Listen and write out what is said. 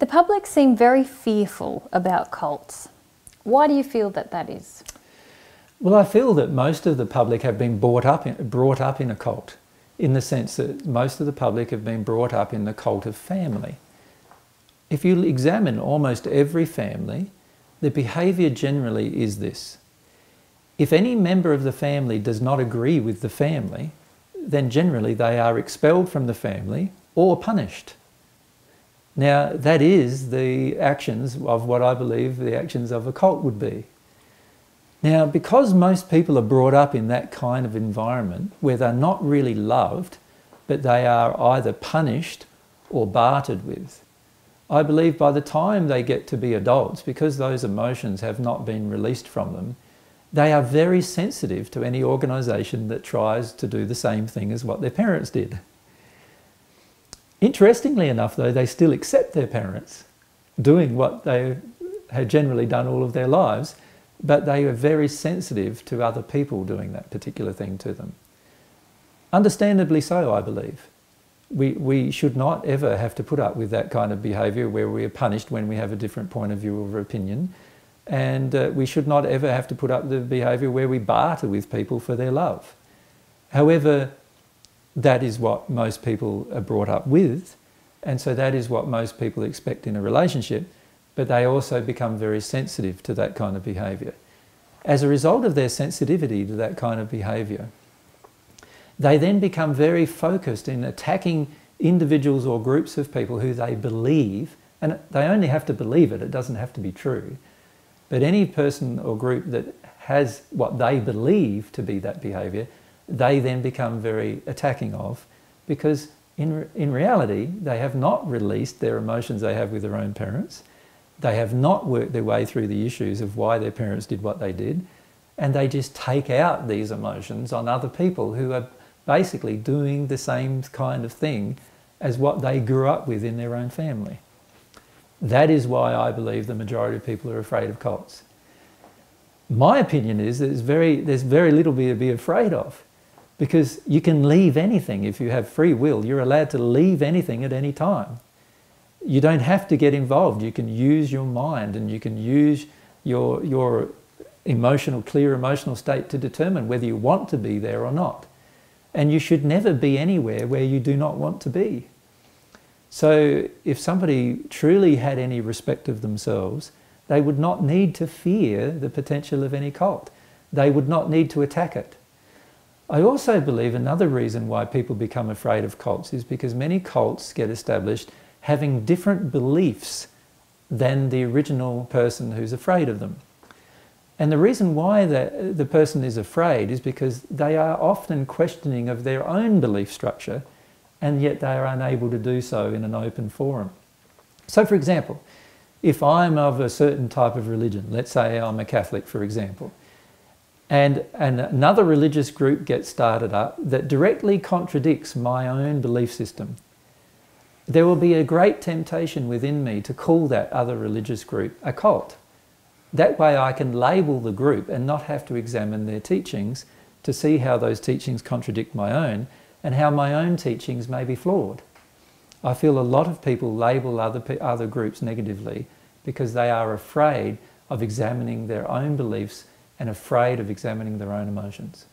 The public seem very fearful about cults. Why do you feel that that is? Well, I feel that most of the public have been brought up in, brought up in a cult, in the sense that most of the public have been brought up in the cult of family. If you examine almost every family, the behaviour generally is this. If any member of the family does not agree with the family, then generally they are expelled from the family or punished. Now, that is the actions of what I believe the actions of a cult would be. Now, because most people are brought up in that kind of environment where they're not really loved, but they are either punished or bartered with, I believe by the time they get to be adults, because those emotions have not been released from them, they are very sensitive to any organisation that tries to do the same thing as what their parents did. Interestingly enough, though, they still accept their parents doing what they had generally done all of their lives, but they are very sensitive to other people doing that particular thing to them. Understandably so, I believe. We, we should not ever have to put up with that kind of behaviour where we are punished when we have a different point of view or opinion and uh, we should not ever have to put up the behaviour where we barter with people for their love. However, that is what most people are brought up with, and so that is what most people expect in a relationship, but they also become very sensitive to that kind of behaviour. As a result of their sensitivity to that kind of behaviour, they then become very focused in attacking individuals or groups of people who they believe, and they only have to believe it, it doesn't have to be true, but any person or group that has what they believe to be that behaviour, they then become very attacking of because in, in reality, they have not released their emotions they have with their own parents. They have not worked their way through the issues of why their parents did what they did. And they just take out these emotions on other people who are basically doing the same kind of thing as what they grew up with in their own family. That is why I believe the majority of people are afraid of cults. My opinion is that there's very, there's very little to be afraid of because you can leave anything if you have free will. You're allowed to leave anything at any time. You don't have to get involved. You can use your mind and you can use your, your emotional, clear emotional state to determine whether you want to be there or not. And you should never be anywhere where you do not want to be. So if somebody truly had any respect of themselves, they would not need to fear the potential of any cult. They would not need to attack it. I also believe another reason why people become afraid of cults is because many cults get established having different beliefs than the original person who's afraid of them. And the reason why the, the person is afraid is because they are often questioning of their own belief structure and yet they are unable to do so in an open forum. So for example, if I'm of a certain type of religion, let's say I'm a Catholic for example, and, and another religious group gets started up that directly contradicts my own belief system, there will be a great temptation within me to call that other religious group a cult. That way I can label the group and not have to examine their teachings to see how those teachings contradict my own and how my own teachings may be flawed. I feel a lot of people label other, other groups negatively because they are afraid of examining their own beliefs and afraid of examining their own emotions.